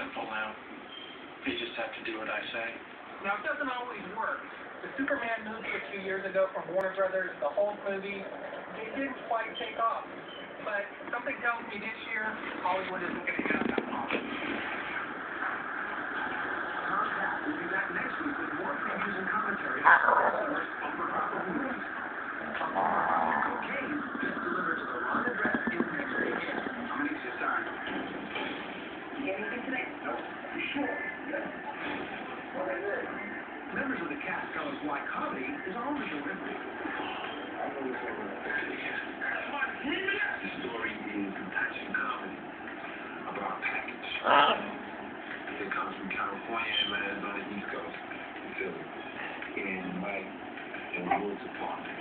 simple now. You just have to do what I say. Now, it doesn't always work. The Superman movie a few years ago from Warner Brothers, the Hulk movie, it didn't quite take off. But something tells me this year, Hollywood isn't going to have that problem. Tom Pat will be back next week with more previews and commentary ah. Members of the cast tell us why comedy is always a remedy. The story is a touching comedy about package. Uh. It comes from California and lands on the East Coast. And Mike and Woods apartment.